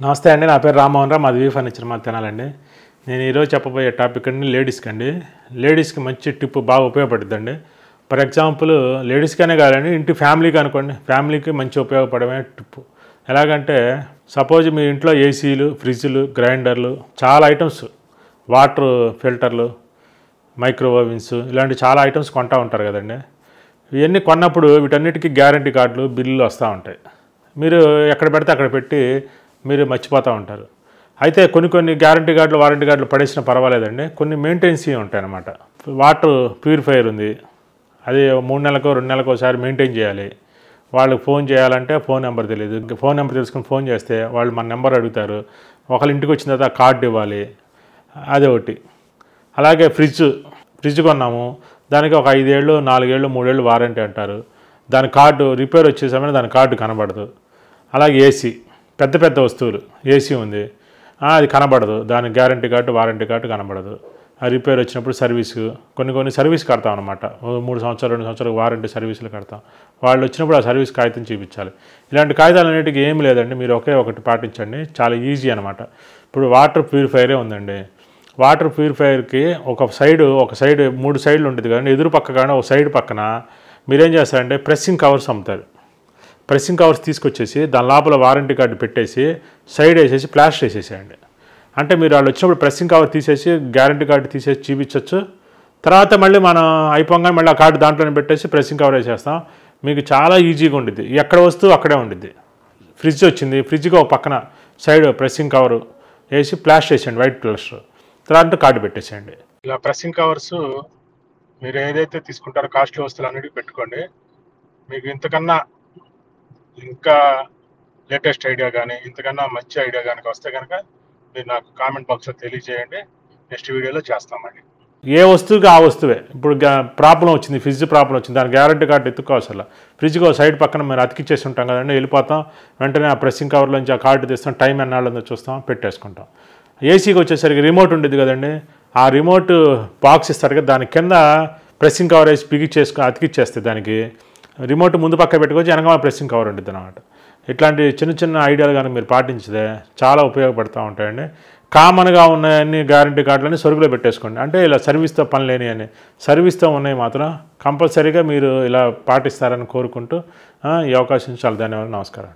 నమస్తే అండి నా పేరు రామ్మోహన్ రావు. మాది వీ ఫర్నిచర్ మాది తినాలండి. నేను ఈరోజు చెప్పబోయే టాపిక్ అండి లేడీస్కి అండి. లేడీస్కి మంచి టిప్ బాగా ఉపయోగపడుతుందండి. ఫర్ ఎగ్జాంపుల్ లేడీస్కనే కాదండి ఇంటి ఫ్యామిలీకి అనుకోండి. ఫ్యామిలీకి మంచి ఉపయోగపడమే టిప్. ఎలాగంటే సపోజ్ మీ ఇంట్లో ఏసీలు ఫ్రిడ్జ్లు గ్రైండర్లు చాలా ఐటమ్స్ వాటర్ ఫిల్టర్లు మైక్రోవేవ్స్ ఇలాంటి చాలా ఐటమ్స్ కొంటూ ఉంటారు కదండి. ఇవన్నీ కొన్నప్పుడు వీటన్నిటికీ గ్యారంటీ కార్డులు బిల్లులు వస్తూ ఉంటాయి. మీరు ఎక్కడ పెడితే అక్కడ పెట్టి మీరు మర్చిపోతూ ఉంటారు. అయితే కొన్ని కొన్ని గ్యారంటీ గార్డులు వారంటీ గార్డులు పడేసినా పర్వాలేదండి. కొన్ని మెయింటెన్సీ ఉంటాయన్నమాట వాటర్ ప్యూరిఫైయర్ ఉంది. అది మూడు నెలలకు రెండు నెలలకు ఒకసారి మెయింటైన్ చేయాలి. వాళ్ళకి ఫోన్ చేయాలంటే ఫోన్ నెంబర్ తెలియదు. ఫోన్ నెంబర్ తెలుసుకుని ఫోన్ చేస్తే వాళ్ళు మన నెంబర్ అడుగుతారు. ఒకళ్ళ ఇంటికి వచ్చిన తర్వాత కార్డు ఇవ్వాలి. అదే ఒకటి. అలాగే ఫ్రిడ్జ్ ఫ్రిడ్జ్ కొన్నాము. దానికి ఒక ఐదేళ్ళు నాలుగేళ్ళు మూడేళ్ళు వారంటీ అంటారు. దాని కార్డు రిపేర్ వచ్చే సమయంలో దాని కార్డు కనబడదు. అలాగే ఏసీ పెద్ద పెద్ద వస్తువులు ఏసీ ఉంది. అది కనబడదు. దాని గ్యారంటీ కార్డు వారంటీ కార్డు కనబడదు. ఆ రిపేర్ వచ్చినప్పుడు సర్వీసు కొన్ని కొన్ని సర్వీస్ కడతాం అనమాట మూడు సంవత్సరాలు రెండు సంవత్సరాలు వారంటీ సర్వీసులు కడతాం. వాళ్ళు వచ్చినప్పుడు ఆ సర్వీస్ కాగితం చూపించాలి. ఇలాంటి కాగితాలు అన్నిటికీ ఏం లేదండి. మీరు ఒకే ఒకటి పాటించండి. చాలా ఈజీ అనమాట ఇప్పుడు వాటర్ ప్యూరిఫైయరే ఉందండి. వాటర్ ప్యూరిఫైయర్కి ఒక సైడ్ ఒక సైడ్ మూడు సైడ్లు ఉంటుంది కానీ ఎదురు పక్క కానీ ఒక సైడ్ పక్కన మీరేం చేస్తారంటే ప్రెస్సింగ్ కవర్స్ అమ్ముతారు. ప్రెస్సింగ్ కవర్స్ తీసుకొచ్చేసి దాని లోపల వారంటీ కార్డు పెట్టేసి సైడ్ వేసేసి ప్లాస్టర్ వేసేసేయండి. అంటే మీరు వాళ్ళు వచ్చినప్పుడు ప్రెస్సింగ్ కవర్ తీసేసి గ్యారంటీ కార్డు తీసేసి చూపించవచ్చు తర్వాత మళ్ళీ మనం అయిపోగానే మళ్ళీ ఆ కార్డు దాంట్లోనే పెట్టేసి ప్రెస్సింగ్ కవర్ వేసేస్తాం. మీకు చాలా ఈజీగా ఉండిద్ది. ఎక్కడ వస్తువు అక్కడే ఉండిద్ది. ఫ్రిడ్జ్ వచ్చింది. ఫ్రిడ్జ్కి ఒక పక్కన సైడ్ ప్రెస్సింగ్ కవర్ వేసి ప్లాస్టర్ వేసేయండి వైట్ ప్లాస్టర్ తర్వాత కార్డు పెట్టేసేయండి. ఇలా ప్రెస్సింగ్ కవర్స్ మీరు ఏదైతే తీసుకుంటారో కాస్ట్లీ వస్తువులు అన్నిటికీ పెట్టుకోండి. మీకు ఇంతకన్నా ఇంకా లేటెస్ట్ ఐడియా కానీ ఇంతకన్నా మంచి ఐడియా కనుక వస్తే కనుక మీరు నాకు కామెంట్ బాక్స్లో తెలియజేయండి. నెక్స్ట్ వీడియోలో చేస్తామండి. ఏ వస్తువుకి ఆ వస్తువే. ఇప్పుడు ప్రాబ్లం వచ్చింది ఫ్రిడ్జ్ ప్రాబ్లం వచ్చింది దాని గ్యారంటీ కార్డు ఎత్తుకోవాల్సిన ఫ్రిడ్జ్కి సైడ్ పక్కన మేము అతికిచ్చేసి ఉంటాం కదండి వెళ్ళిపోతాం వెంటనే ఆ ప్రెస్సింగ్ కవర్లోంచి ఆ కార్డు తీస్తాం టైం ఎన్నాళ్ళందో చూస్తాం పెట్టేసుకుంటాం. ఏసీకి వచ్చేసరికి రిమోట్ ఉండేది కదండి ఆ రిమోట్ బాక్స్ ఇస్తారు కదా దాని కింద ప్రెస్సింగ్ కవర్ వేసి బిగిచ్చేసుకుని అతికిచ్చేస్తే దానికి రిమోట్ ముందు పక్క పెట్టుకోవచ్చు వెనకాల ప్రెస్సింగ్ కవర్ ఉంటుంది అనమాట ఇట్లాంటి చిన్న చిన్న ఐడియాలు కానీ మీరు పాటించితే చాలా ఉపయోగపడుతూ ఉంటాయండి. కామన్గా ఉన్న అన్ని గ్యారంటీ కార్డులని సరుకులో పెట్టేసుకోండి. అంటే ఇలా సర్వీస్తో పని లేని అని సర్వీస్తో ఉన్నాయి మాత్రం కంపల్సరీగా మీరు ఇలా పాటిస్తారని కోరుకుంటూ ఈ అవకాశం చాలా ధన్యవాదాలు. నమస్కారం